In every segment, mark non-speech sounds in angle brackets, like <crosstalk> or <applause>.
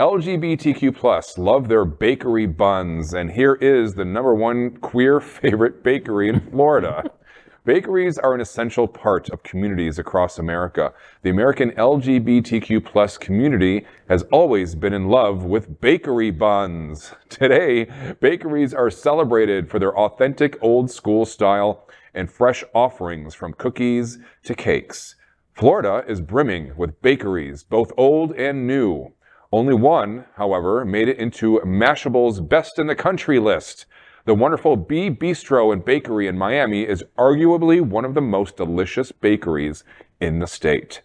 LGBTQ plus love their bakery buns, and here is the number one queer <laughs> favorite bakery in Florida. <laughs> Bakeries are an essential part of communities across America. The American LGBTQ plus community has always been in love with bakery buns. Today, bakeries are celebrated for their authentic old school style and fresh offerings from cookies to cakes. Florida is brimming with bakeries, both old and new. Only one, however, made it into Mashable's best in the country list. The wonderful B Bistro and Bakery in Miami is arguably one of the most delicious bakeries in the state.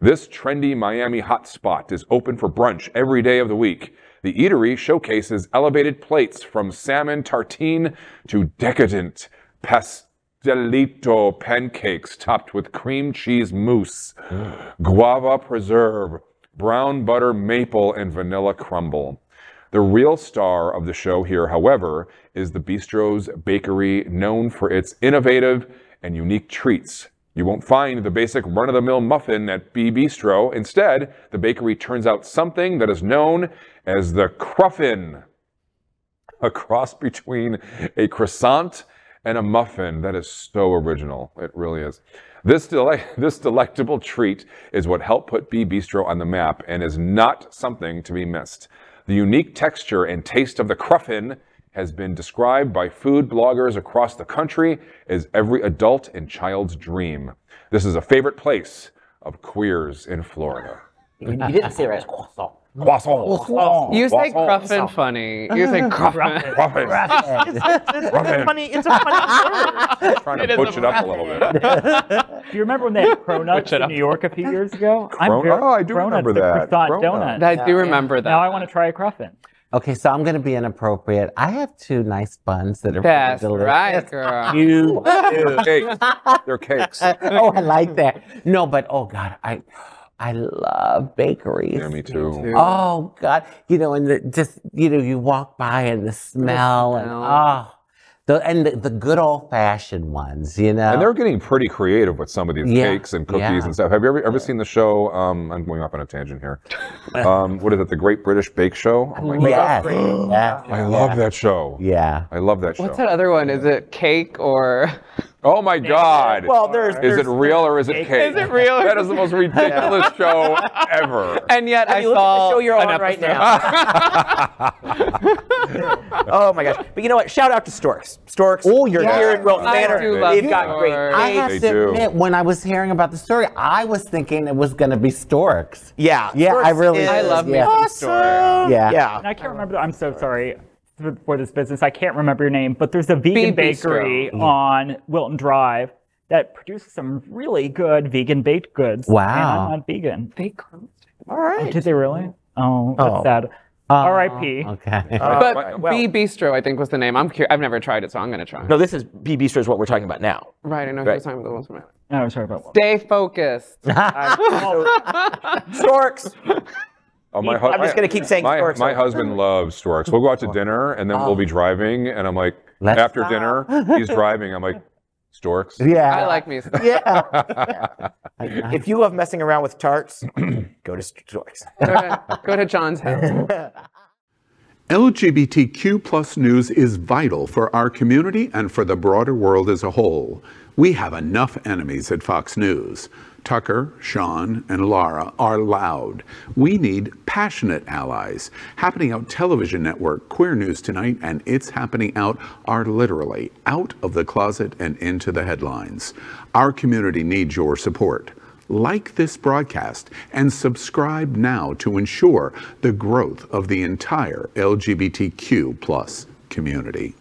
This trendy Miami hotspot is open for brunch every day of the week. The eatery showcases elevated plates from salmon tartine to decadent pastelito pancakes topped with cream cheese mousse, guava preserve, brown butter maple, and vanilla crumble. The real star of the show here, however, is the Bistro's Bakery, known for its innovative and unique treats. You won't find the basic run of the mill muffin at B Bistro. Instead, the bakery turns out something that is known as the Cruffin, a cross between a croissant and a muffin that is so original. It really is. This, <laughs> this delectable treat is what helped put B Bistro on the map and is not something to be missed. The unique texture and taste of the cruffin has been described by food bloggers across the country as every adult and child's dream. This is a favorite place of queers in Florida. You, didn't say right. Croissant. Croissant. You say Croissant. cruffin funny. You say <laughs> cruffin. Cruffin. It's a funny, it's a funny <laughs> word. Trying It to is butch it up a little bit. Do you remember when they had <laughs> cronuts in. New York a few years ago? I'm Cron- very- oh, I do cronuts, remember that. Croissant Cronut. donut. I do remember that. Now I want to try a cruffin. Okay, so I'm gonna be inappropriate. I have two nice buns that are That's pretty delicious. right, girl. You. They're cakes. They're cakes. oh, I like that. No, but oh god, I I love bakeries. Yeah, me too. too. Oh God, you know, and the, just you know, you walk by and the smell, and smell. oh, the and the, the good old fashioned ones, you know. And they're getting pretty creative with some of these Yeah, cakes and cookies yeah. and stuff. Have you ever ever seen the show? Um, I'm going off on a tangent here. Um, what is it? The Great British Bake Show. Oh my God. <gasps> yeah, I love that show. yeah. I love that show. What's that other one? Is it cake or? Oh my God! Well, there's. is there's it real or is it cake? Is it real or- That is the most <laughs> ridiculous show ever. And yet I you look at saw the show you're an on right now. <laughs> oh my gosh! But you know what? Shout out to Storks. Storks. Oh, you're yeah. here in Wilton Manor. do love They've got great. Storks. I cakes. have They to do. admit, when I was hearing about the story, I was thinking it was going to be storks. Yeah. Yeah, Storks I really- is I love me Yeah. some awesome. story. Yeah. Yeah. And I can't remember. I'm so sorry for, for this business. I can't remember your name, but there's a vegan B Bistro. bakery mm-hmm. on Wilton Drive that produces some really good vegan baked goods. Wow. And I'm not vegan. They closed. All right. Oh, did they really? Mm-hmm. Oh, that's Oh. sad. Uh, oh, R.I.P. Okay. Uh, <laughs> but my- well- B Bistro, I think, was the name. I'm curious. I've never tried it, so I'm gonna try. No, this is B Bistro is what we're talking about now. Right, I know Right. who's talking about the ones from Oh, sorry about that. Stay focused. <laughs> <laughs> Storks. Oh, my I'm just gonna keep saying my, storks. My husband loves storks. We'll go out to dinner and then we'll be oh. driving, and I'm like, Let's after stop. dinner, he's driving. I'm like, storks. <laughs> yeah. I like me. some- Yeah. <laughs> If you love messing around with tarts, <clears throat> go to Storks. Go to, go to John's house. <laughs> LGBTQ plus news is vital for our community and for the broader world as a whole. We have enough enemies at Fox News. Tucker, Sean, and Laura are loud. We need passionate allies. Happening Out Television Network, Queer News Tonight, and It's Happening Out are literally out of the closet and into the headlines. Our community needs your support. Like this broadcast and subscribe now to ensure the growth of the entire LGBTQ plus community.